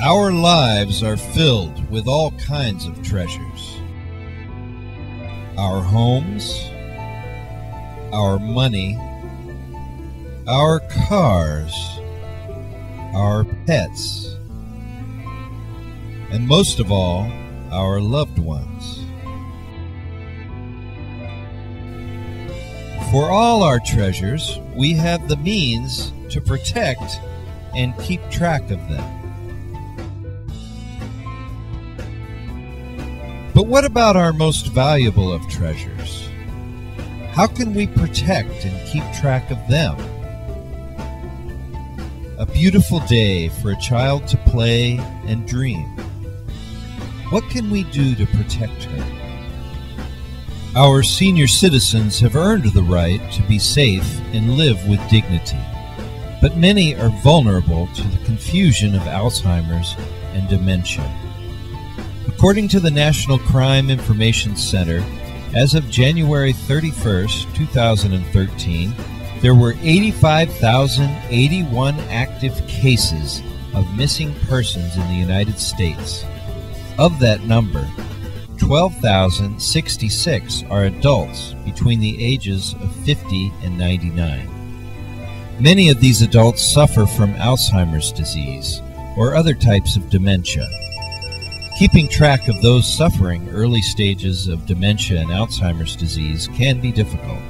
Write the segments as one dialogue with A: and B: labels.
A: Our lives are filled with all kinds of treasures. Our homes, our money, our cars, our pets, and most of all, our loved ones. For all our treasures, we have the means to protect and keep track of them. But what about our most valuable of treasures? How can we protect and keep track of them? A beautiful day for a child to play and dream. What can we do to protect her? Our senior citizens have earned the right to be safe and live with dignity, but many are vulnerable to the confusion of Alzheimer's and dementia. According to the National Crime Information Center, as of January 31, 2013, there were 85,081 active cases of missing persons in the United States. Of that number, 12,066 are adults between the ages of 50 and 99. Many of these adults suffer from Alzheimer's disease or other types of dementia. Keeping track of those suffering early stages of dementia and Alzheimer's disease can be difficult.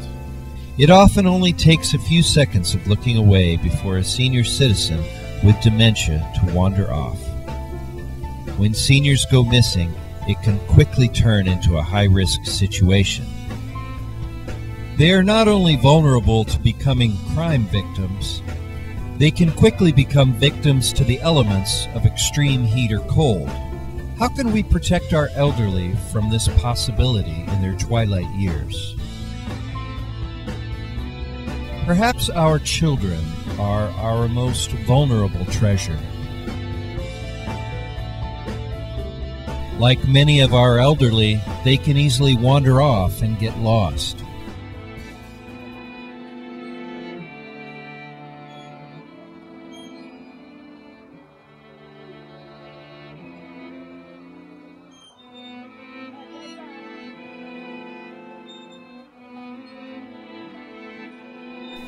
A: It often only takes a few seconds of looking away before a senior citizen with dementia to wander off. When seniors go missing, it can quickly turn into a high risk situation. They are not only vulnerable to becoming crime victims, they can quickly become victims to the elements of extreme heat or cold. How can we protect our elderly from this possibility in their twilight years? Perhaps our children are our most vulnerable treasure. Like many of our elderly, they can easily wander off and get lost.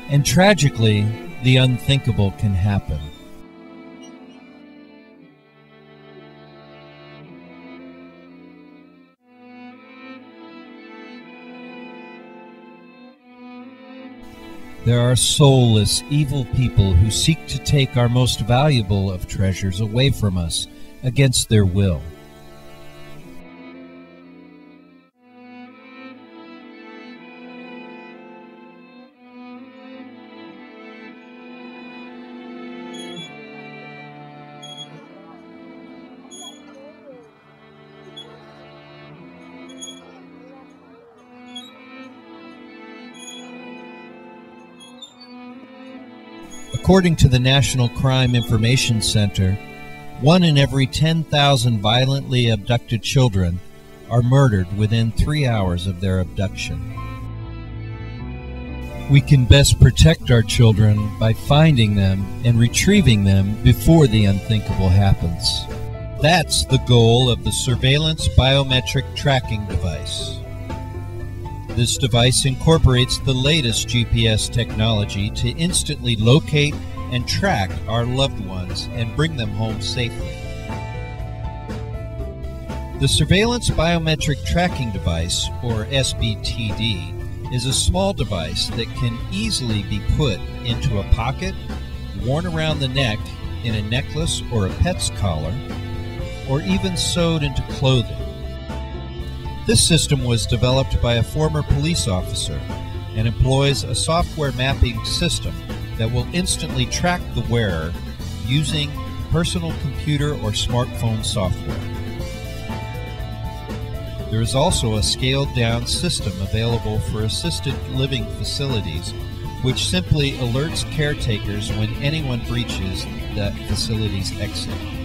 A: And tragically, the unthinkable can happen. There are soulless, evil people who seek to take our most valuable of treasures away from us against their will. According to the National Crime Information Center, one in every 10,000 violently abducted children are murdered within three hours of their abduction. We can best protect our children by finding them and retrieving them before the unthinkable happens. That's the goal of the Surveillance Biometric Tracking Device. This device incorporates the latest GPS technology to instantly locate and track our loved ones and bring them home safely. The Surveillance Biometric Tracking Device, or SBTD, is a small device that can easily be put into a pocket, worn around the neck in a necklace or a pet's collar, or even sewed into clothing. This system was developed by a former police officer and employs a software mapping system that will instantly track the wearer using personal computer or smartphone software. There is also a scaled down system available for assisted living facilities which simply alerts caretakers when anyone breaches that facility's exit.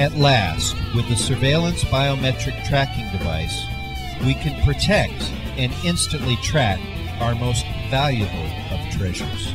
A: At last, with the surveillance biometric tracking device, we can protect and instantly track our most valuable of treasures.